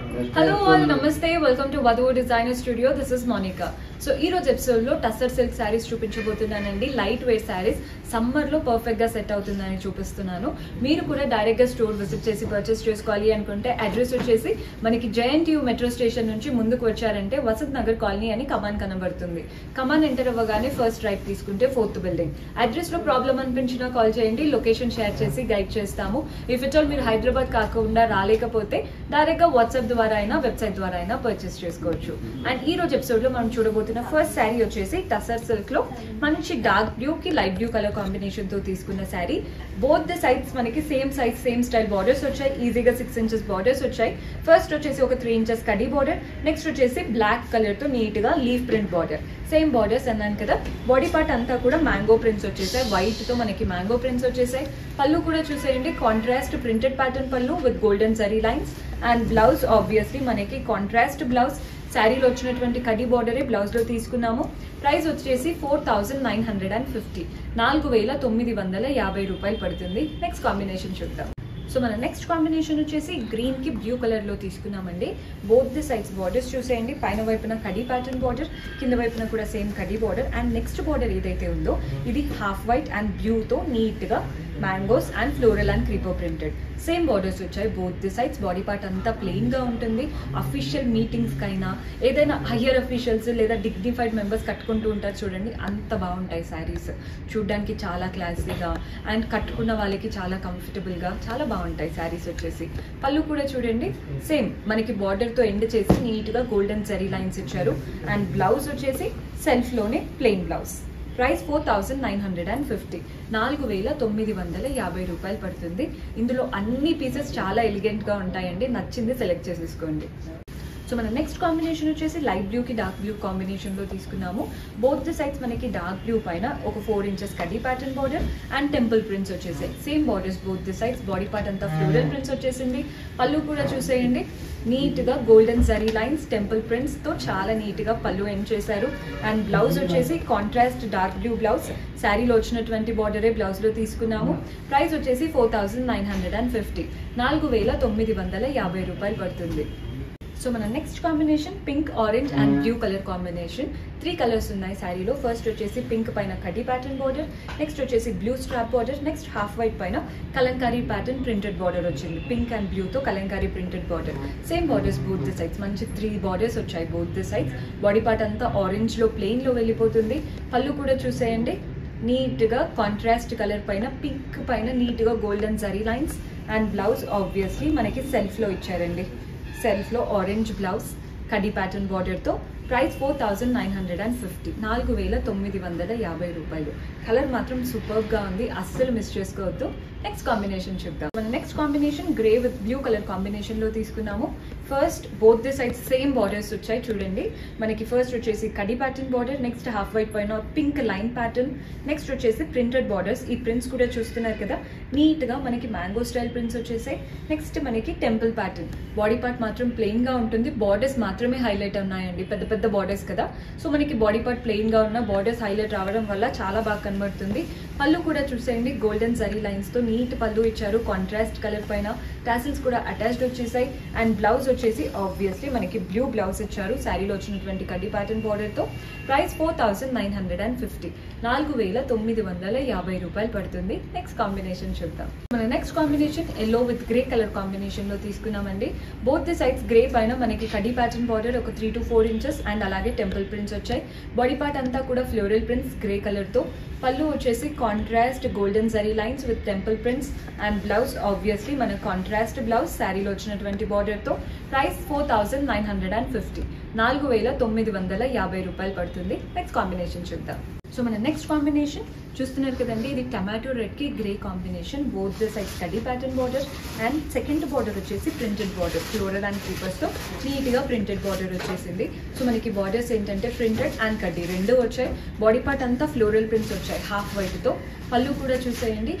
Hello all నమస్తే welcome to Vadhuvu designer studio this is Monica so ఈ రోజు ఎపిసోడ్లో టస్సర్ సిల్క్ శారీస్ చూపించబోతున్నానండి. లైట్ వెయిట్ శారీస్ సమ్మర్లో పర్ఫెక్ట్గా సెట్ అవుతుందని చూపిస్తున్నాను. మీరు కూడా డైరెక్ట్గా స్టోర్ విజిట్ చేసి పర్చేస్ చేసుకోవాలి అనుకుంటే అడ్రస్ వచ్చేసి మనకి జయంట్ యూ మెట్రో స్టేషన్ నుంచి ముందుకు వచ్చారంటే వసంత్ నగర్ కాలనీ అని కమాన్ కనబడుతుంది. కమాన్ ఎంటర్ అవ్వగానే ఫస్ట్ రైట్ తీసుకుంటే ఫోర్త్ బిల్డింగ్ అడ్రస్లో ప్రాబ్లం అనిపించినా కాల్ చేయండి. లొకేషన్ షేర్ చేసి గైడ్ చేస్తాము. ఇఫ్ ఇట్ ఆల్ మీరు హైదరాబాద్ కాకుండా రాలేకపోతే డైరెక్ట్గా వాట్సాప్ ద్వారా అయినా వెబ్సైట్ ద్వారా అయినా పర్చేస్ చేసుకోవచ్చు. అండ్ ఈ రోజు ఎపిసోడ్లో మనం చూడబోతున్న ఫస్ట్ శారీ వచ్చేసి టసర్ సిల్క్లో మంచి డార్క్ బ్లూ కి లైట్ బ్లూ కలర్ కాంబినేషన్తో తీసుకున్న శారీ బోత్ ద సైడ్స్ మనకి same size same style borders వచ్చాయి. ఈజీగా సిక్స్ ఇంచెస్ బార్డర్స్ వచ్చాయి. ఫస్ట్ వచ్చేసి ఒక త్రీ ఇంచెస్ కడీ బార్డర్ నెక్స్ట్ వచ్చేసి బ్లాక్ కలర్తో నీట్గా leaf print border same borders అన్నాను కదా బాడీ పార్ట్ అంతా కూడా మ్యాంగో ప్రింట్స్ వచ్చేసాయి. వైట్తో మనకి మ్యాంగో ప్రింట్స్ వచ్చేసాయి. పళ్ళు కూడా చూసేయండి. కాంట్రాస్ట్ ప్రింటెడ్ ప్యాటర్న్ పళ్ళు with golden zari lines and blouse obviously మనకి కాంట్రాస్ట్ బ్లౌజ్ శారీలో వచ్చినటువంటి కడి బార్డరే బ్లౌజ్లో తీసుకున్నాము. ప్రైస్ వచ్చేసి four thousand nine hundred and fifty నాలుగు వేల తొమ్మిది వందల యాభై రూపాయలు పడుతుంది. నెక్స్ట్ కాంబినేషన్ చూద్దాం. సో మన నెక్స్ట్ కాంబినేషన్ వచ్చేసి గ్రీన్కి బ్లూ కలర్లో తీసుకున్నామండి. బోత్ ది సైడ్స్ బార్డర్స్ చూసేయండి. పైన వైపున కడీ ప్యాటర్న్ బార్డర్ కింద వైపున కూడా సేమ్ కడీ బార్డర్ అండ్ నెక్స్ట్ బార్డర్ ఏదైతే ఉందో ఇది హాఫ్ వైట్ అండ్ బ్లూతో నీట్గా mangoes and floral and creeper printed same borders వచ్చాయి both the sides body part అంతా ప్లెయిన్గా ఉంటుంది. అఫీషియల్ మీటింగ్స్కైనా ఏదైనా హయ్యర్ అఫీషియల్స్ లేదా డిగ్నిఫైడ్ మెంబర్స్ కట్టుకుంటూ ఉంటారు చూడండి. అంత బాగుంటాయి శారీస్ చూడడానికి చాలా క్లాసీగా అండ్ కట్టుకున్న వాళ్ళకి చాలా కంఫర్టబుల్గా చాలా బాగుంటాయి శారీస్ వచ్చేసి. పళ్ళు కూడా చూడండి. సేమ్ మనకి బార్డర్తో ఎండ్ చేసి నీట్గా గోల్డెన్ జరీ లైన్స్ ఇచ్చారు. అండ్ బ్లౌజ్ వచ్చేసి సెల్ఫ్లోనే plain blouse price four thousand nine hundred and fifty. నాలుగు వేల తొమ్మిది వందల యాభై రూపాయలు పడుతుంది. ఇందులో అన్ని పీసెస్ చాలా ఎలిగెంట్గా ఉంటాయండి. నచ్చింది సెలెక్ట్ చేసేసుకోండి. సో మన నెక్స్ట్ కాంబినేషన్ వచ్చేసి లైట్ బ్లూకి డార్క్ బ్లూ కాంబినేషన్లో తీసుకున్నాము. బోత్ ది సైడ్స్ మనకి డార్క్ బ్లూ పైన ఒక ఫోర్ ఇంచెస్ కడ్డీ pattern border and temple prints వచ్చేసాయి. Same borders both the sides body part అంతా ఫ్లోరల్ ప్రింట్స్ వచ్చేసింది. పళ్ళు కూడా చూసేయండి. నీట్గా గోల్డెన్ జరీ లైన్స్ టెంపుల్ ప్రింట్స్తో చాలా నీట్గా పళ్ళు ఎండ్ చేశారు. అండ్ బ్లౌజ్ వచ్చేసి కాంట్రాస్ట్ డార్క్ బ్లూ బ్లౌజ్ శారీలో వచ్చినటువంటి బార్డరే బ్లౌజ్లో తీసుకున్నాము. ప్రైస్ వచ్చేసి four thousand nine hundred and fifty నాలుగు వేల తొమ్మిది వందల యాభై రూపాయలు పడుతుంది. సో మన next combination pink orange and blue colour combination three colours ఉన్నాయి శారీలో ఫస్ట్ వచ్చేసి పింక్ పైన కడ్డీ ప్యాటర్న్ బార్డర్ నెక్స్ట్ వచ్చేసి blue strap border next half white పైన కలంకారీ ప్యాటర్న్ ప్రింటెడ్ బార్డర్ వచ్చింది. Pink and బ్లూతో Kalamkari printed border same borders both the sides మంచి three borders వచ్చాయి both the sides body part అంతా ఆరెంజ్లో ప్లెయిన్లో వెళ్ళిపోతుంది. పళ్ళు కూడా చూసేయండి. నీట్గా కాంట్రాస్ట్ కలర్ పైన పింక్ పైన నీట్గా golden zari lines and blouse obviously మనకి సెల్ఫ్లో ఇచ్చారండి. సెల్ఫ్లో ఆరెంజ్ బ్లౌజ్ కడీ ప్యాటర్న్ బార్డర్తో price four thousand nine hundred and fifty. నాలుగు వేల తొమ్మిది వందల యాభై రూపాయలు. కలర్ మాత్రం సూపర్గా ఉంది. అస్సలు మిస్ చేసుకోవద్దు. నెక్స్ట్ కాంబినేషన్ చెప్తాం మన next combination grey with blue colour కాంబినేషన్లో తీసుకున్నాము. First both the sides same borders వచ్చాయి చూడండి. మనకి ఫస్ట్ వచ్చేసి కడి pattern border next half white పైన పింక్ లైన్ ప్యాటర్న్ నెక్స్ట్ వచ్చేసి ప్రింటెడ్ బార్డర్స్ ఈ ప్రింట్స్ కూడా చూస్తున్నారు కదా. నీట్గా మనకి మ్యాంగో స్టైల్ ప్రింట్స్ వచ్చేసాయి. నెక్స్ట్ మనకి టెంపుల్ ప్యాటర్న్ బాడీ పార్ట్ మాత్రం ప్లెయిన్గా ఉంటుంది. బార్డర్స్ మాత్రమే హైలైట్ ఉన్నాయండి. పెద్ద పెద్ద బార్డర్స్ కదా. సో మనకి బాడీ పార్ట్ ప్లెయిన్గా ఉన్న బార్డర్స్ హైలైట్ రావడం వల్ల చాలా బాగా కనబడుతుంది. పళ్ళు కూడా చూసేయండి. గోల్డెన్ జరీ లైన్స్తో నీట్ పళ్ళు ఇచ్చారు. కాంట్రాస్ట్ కలర్ పైన టాసిల్స్ కూడా అటాచ్డ్ వచ్చేసాయి. అండ్ బ్లౌజ్ వచ్చేసి ఆబ్వియస్లీ మనకి బ్లూ బ్లౌజ్ ఇచ్చారు. శారీలో వచ్చినటువంటి కడ్డీ ప్యాటర్న్ బార్డర్తో price four thousand nine hundred and fifty నాలుగు వేల తొమ్మిది వందల యాభై రూపాయలు పడుతుంది. నెక్స్ట్ కాంబినేషన్ చూద్దాం. మన next combination yellow with grey colour కాంబినేషన్లో తీసుకున్నామండి. బోత్ ది సైడ్స్ గ్రే పైన మనకి కడీ ప్యాటర్న్ బార్డర్ ఒక three to four inches and అలాగే టెంపుల్ ప్రింట్స్ వచ్చాయి. బాడీ పార్ట్ అంతా కూడా ఫ్లోరల్ ప్రింట్స్ గ్రే కలర్తో. పళ్ళు వచ్చేసి contrast golden zari lines with temple prints and blouse obviously మన కాంట్రాస్ట్ బ్లౌజ్ శారీలో వచ్చినటువంటి బార్డర్తో price four thousand nine hundred and fifty నాలుగు వేల తొమ్మిది వందల యాభై రూపాయలు పడుతుంది. నెక్స్ట్ కాంబినేషన్ చూద్దాం. సో మన నెక్స్ట్ కాంబినేషన్ చూస్తున్నారు కదండి ఇది tomato రెడ్కి grey combination both the side study pattern border and second border వచ్చేసి ప్రింటెడ్ బార్డర్ ఫ్లోరల్ అండ్ క్రీపర్స్తో నీట్గా ప్రింటెడ్ బార్డర్ వచ్చేసింది. సో మనకి బార్డర్స్ ఏంటంటే ప్రింటెడ్ అండ్ కడ్డీ రెండు వచ్చాయి. బాడీ పార్ట్ అంతా ఫ్లోరల్ ప్రింట్స్ వచ్చాయి. హాఫ్ వైట్తో. పళ్ళు కూడా చూసేయండి.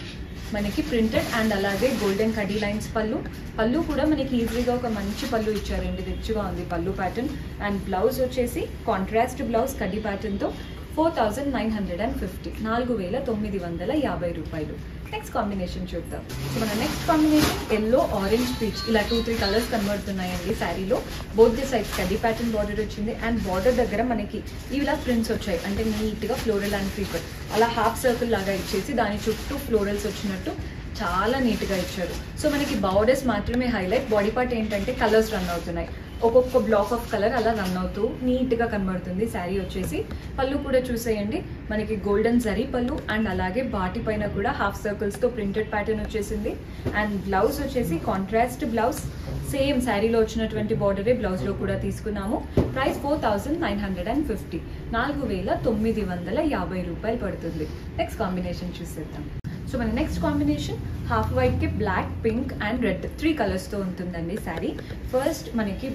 మనకి ప్రింటెడ్ అండ్ అలాగే గోల్డెన్ కడీ లైన్స్ పళ్ళు. పళ్ళు కూడా మనకి ఈజీగా ఒక మంచి పళ్ళు ఇచ్చారండి. రిచ్గా ఉంది పళ్ళు ప్యాటర్న్ అండ్ బ్లౌజ్ వచ్చేసి కాంట్రాస్ట్ బ్లౌజ్ కడ్డీ ప్యాటర్న్తో four thousand nine hundred and fifty నాలుగు వేల తొమ్మిది వందల యాభై రూపాయలు. నెక్స్ట్ కాంబినేషన్ చూద్దాం. సో మన next combination yellow orange peach ఇలా టూ త్రీ కలర్స్ కనబడుతున్నాయండి శారీలో. బోత్ ది సైడ్స్ స్టడీ ప్యాటర్న్ బార్డర్ వచ్చింది. అండ్ బార్డర్ దగ్గర మనకి ఇలా ప్రింట్స్ వచ్చాయి. అంటే నీట్గా ఫ్లోరల్ అండ్ క్రీపర్ అలా హాఫ్ సర్కిల్ లాగా ఇచ్చేసి దాని చుట్టూ ఫ్లోరల్స్ వచ్చినట్టు చాలా నీట్గా ఇచ్చారు. సో మనకి బార్డర్స్ మాత్రమే హైలైట్ బాడీ పార్ట్ ఏంటంటే కలర్స్ రన్ అవుతున్నాయి. ఒక్కొక్క బ్లాక్ ఆఫ్ కలర్ అలా రన్ అవుతూ నీట్గా కనబడుతుంది. శారీ వచ్చేసి పళ్ళు కూడా చూసేయండి. మనకి గోల్డెన్ జరీ పళ్ళు అండ్ అలాగే బాటి పైన కూడా హాఫ్ సర్కిల్స్తో ప్రింటెడ్ ప్యాటర్న్ వచ్చేసింది. అండ్ బ్లౌజ్ వచ్చేసి కాంట్రాస్ట్ బ్లౌజ్ సేమ్ శారీలో వచ్చినటువంటి బార్డరే బ్లౌజ్లో కూడా తీసుకున్నాము. Price four thousand nine hundred and fifty నాలుగు వేల తొమ్మిది వందల యాభై రూపాయలు పడుతుంది. నెక్స్ట్ కాంబినేషన్ చూసేద్దాం. సో మన next combination half వైట్కి black pink and red three కలర్స్తో ఉంటుందండి శారీ ఫస్ట్ మనకి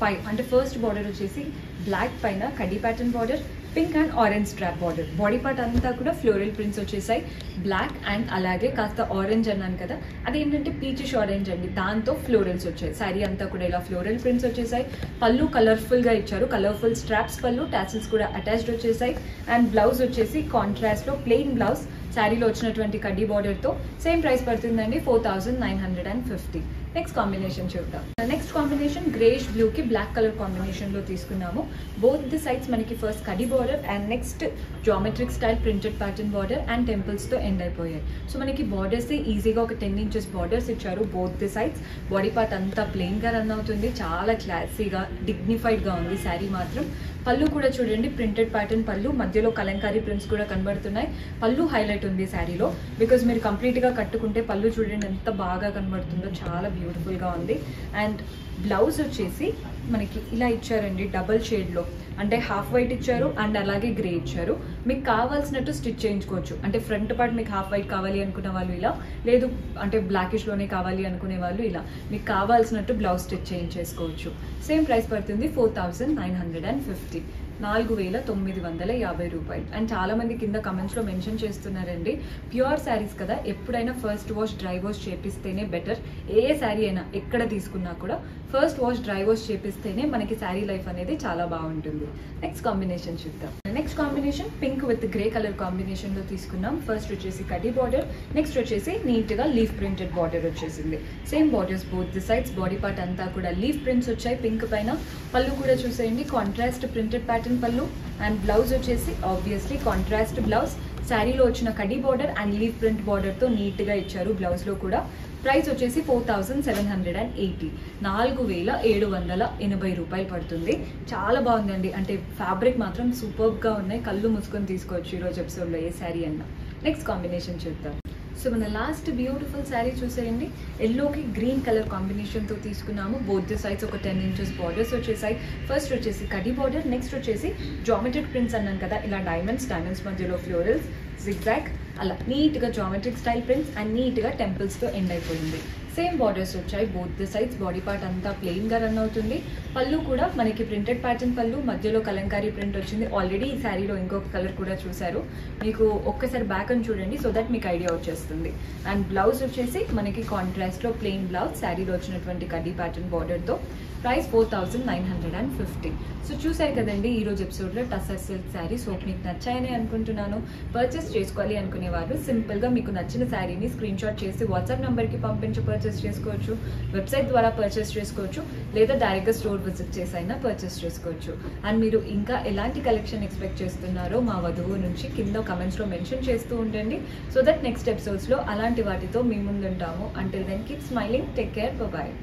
పై అంటే ఫస్ట్ బార్డర్ వచ్చేసి బ్లాక్ పైన కడ్డీ pattern border pink and orange strap border body part అంతా కూడా ఫ్లోరల్ ప్రింట్స్ వచ్చేసాయి. బ్లాక్ అండ్ అలాగే కాస్త ఆరెంజ్ అన్నాను కదా. అదేంటంటే పీచిష్ ఆరెంజ్ అండి. దాంతో ఫ్లోరల్స్ వచ్చాయి. శారీ అంతా కూడా ఇలా ఫ్లోరల్ ప్రింట్స్ వచ్చేసాయి. పళ్ళు కలర్ఫుల్గా ఇచ్చారు. కలర్ఫుల్ స్ట్రాప్స్ పళ్ళు టాసిల్స్ కూడా అటాచ్డ్ వచ్చేసాయి. అండ్ బ్లౌజ్ వచ్చేసి కాంట్రాస్ట్లో ప్లెయిన్ బ్లౌజ్ శారీలో వచ్చినటువంటి కడ్డీ బార్డర్తో సేమ్ ప్రైస్ పడుతుందండి four thousand nine hundred and fifty next combination చూద్దాం నెక్స్ట్ కాంబినేషన్ గ్రేష్ బ్లూకి బ్లాక్ కలర్ కాంబినేషన్లో తీసుకున్నాము. బోత్ ది సైడ్స్ మనకి first kadhi border and next geometric style printed pattern border and టెంపుల్స్తో end అయిపోయాయి. సో మనకి borders ఈజీగా ఒక టెన్ ఇంచెస్ బార్డర్స్ ఇచ్చారు both the sides body part అంతా ప్లెయిన్గా రన్ అవుతుంది. చాలా క్లాసీగా డిగ్నిఫైడ్గా ఉంది శారీ మాత్రం. పళ్ళు కూడా చూడండి ప్రింటెడ్ ప్యాటర్న్ పళ్ళు. మధ్యలో కలంకారీ ప్రింట్స్ కూడా కనబడుతున్నాయి. పళ్ళు హైలైట్ ఉంది శారీలో. బికాజ్ మీరు కంప్లీట్గా కట్టుకుంటే పళ్ళు చూడండి ఎంత బాగా కనబడుతుందో చాలా బ్యూటిఫుల్గా ఉంది. అండ్ బ్లౌజ్ వచ్చేసి మనకి ఇలా ఇచ్చారండి డబల్ షేడ్లో అంటే హాఫ్ వైట్ ఇచ్చారు అండ్ అలాగే గ్రే ఇచ్చారు. మీకు కావాల్సినట్టు స్టిచ్ చేయించుకోవచ్చు. అంటే ఫ్రంట్ పార్ట్ మీకు హాఫ్ వైట్ కావాలి అనుకున్న వాళ్ళు ఇలా లేదు అంటే బ్లాకిష్లోనే కావాలి అనుకునే వాళ్ళు ఇలా. మీకు కావాల్సినట్టు బ్లౌజ్ స్టిచ్ చేయించేసుకోవచ్చు. సేమ్ ప్రైస్ పడుతుంది four thousand nine hundred and fifty నాలుగు వేల తొమ్మిది వందల యాభై రూపాయలు. అండ్ చాలా మంది కింద కమెంట్స్లో మెన్షన్ చేస్తున్నారండి ప్యూర్ శారీస్ కదా ఎప్పుడైనా ఫస్ట్ వాష్ డ్రై వాష్ చేపిస్తేనే బెటర్ ఏ శారీ అయినా ఎక్కడ తీసుకున్నా కూడా ఫస్ట్ వాష్ డ్రై వాష్ చేపిస్తేనే మనకి శారీ లైఫ్ అనేది చాలా బాగుంటుంది. నెక్స్ట్ కాంబినేషన్ చూద్దాం. Next combination pink with grey colour కాంబినేషన్లో తీసుకున్నాం. ఫస్ట్ వచ్చేసి కటి బార్డర్ నెక్స్ట్ వచ్చేసి నీట్గా లీఫ్ ప్రింటెడ్ బార్డర్ వచ్చేసింది. Same borders both the sides body part అంతా కూడా లీఫ్ ప్రింట్స్ వచ్చాయి పింక్ పైన. పళ్ళు కూడా చూసేయండి కాంట్రాస్ట్ ప్రింటెడ్ ప్యాటర్న్ పళ్ళు. అండ్ బ్లౌజ్ వచ్చేసి ఆబ్వియస్లీ కాంట్రాస్ట్ బ్లౌజ్ శారీలో వచ్చిన కడి బార్డర్ అండ్ లీఫ్ ప్రింట్ బార్డర్తో నీట్గా ఇచ్చారు బ్లౌజ్లో కూడా. ప్రైస్ వచ్చేసి four thousand seven hundred and eighty. నాలుగు వేల ఏడు వందల ఎనభై రూపాయలు పడుతుంది. చాలా బాగుందండి. అంటే ఫ్యాబ్రిక్ మాత్రం సూపర్గా ఉన్నాయి. కళ్ళు మూసుకొని తీసుకోవచ్చు ఈరోజు ఎపిసోడ్లో ఏ శారీ అన్న. నెక్స్ట్ కాంబినేషన్ చూద్దాం. సో మన లాస్ట్ బ్యూటిఫుల్ శారీ చూసేయండి. ఎల్లోకి గ్రీన్ కలర్ కాంబినేషన్తో తీసుకున్నాము. బోత్ ది సైడ్స్ ఒక టెన్ ఇంచెస్ బార్డర్స్ వచ్చేసాయి. ఫస్ట్ వచ్చేసి కడి బార్డర్ నెక్స్ట్ వచ్చేసి జామెట్రిక్ ప్రింట్స్ అన్నాను కదా. ఇలా డైమండ్స్ డైమండ్స్ మధ్యలో ఫ్లోరల్స్ జిగ్జాక్ అలా నీట్గా జామెట్రిక్ స్టైల్ ప్రింట్స్ అండ్ నీట్గా టెంపుల్స్తో ఎండ్ అయిపోయింది. సేమ్ బార్డర్స్ వచ్చాయి both the sides body part అంతా ప్లెయిన్గా రన్ అవుతుంది. పళ్ళు కూడా మనకి ప్రింటెడ్ ప్యాటర్న్ పళ్ళు మధ్యలో కలంకారీ ప్రింట్ వచ్చింది. ఆల్రెడీ ఈ శారీలో ఇంకొక కలర్ కూడా చూసారు మీకు ఒక్కసారి బ్యాక్ అని చూడండి సో దట్ మీకు ఐడియా వచ్చేస్తుంది. అండ్ బ్లౌజ్ వచ్చేసి మనకి కాంట్రాస్ట్లో ప్లెయిన్ బ్లౌజ్ శారీలో వచ్చినటువంటి కడ్డీ ప్యాటర్న్ బార్డర్తో price four thousand nine hundred and fifty. So చూసారు కదండి ఈరోజు ఎపిసోడ్లో టసర్ సిల్క్ శారీస్ హోప్ మీకు నచ్చాయని అనుకుంటున్నాను. పర్చేస్ చేసుకోవాలి అనుకునే వారు సింపుల్గా మీకు నచ్చిన శారీని స్క్రీన్ షాట్ చేసి వాట్సాప్ నెంబర్కి పంపించి పర్చేస్ చేసుకోవచ్చు. వెబ్సైట్ ద్వారా పర్చేస్ చేసుకోవచ్చు. లేదా డైరెక్ట్గా స్టోర్ విజిట్ చేసి అయినా పర్చేస్ చేసుకోవచ్చు. అండ్ మీరు ఇంకా ఎలాంటి కలెక్షన్ ఎక్స్పెక్ట్ చేస్తున్నారో మా వధువు నుంచి కింద కమెంట్స్లో మెన్షన్ చేస్తూ ఉండండి. సో దట్ నెక్స్ట్ ఎపిసోడ్స్లో అలాంటి వాటితో మీ ముందుంటాము. అంటే then keep smiling take care bye